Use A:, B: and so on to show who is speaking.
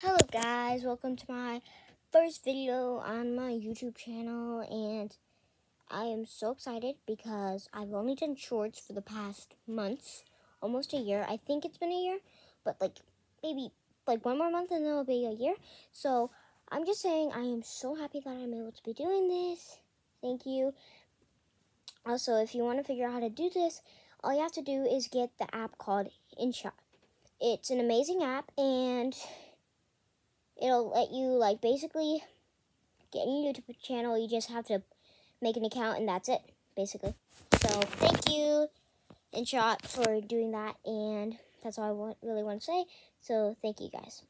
A: Hello guys, welcome to my first video on my YouTube channel and I am so excited because I've only done shorts for the past months, almost a year. I think it's been a year, but like maybe like one more month and then it'll be a year. So I'm just saying I am so happy that I'm able to be doing this. Thank you. Also, if you want to figure out how to do this, all you have to do is get the app called InShot. It's an amazing app and it'll let you like basically get a YouTube channel. You just have to make an account and that's it, basically. So thank you, InShot, for doing that, and that's all I want, really want to say. So thank you guys.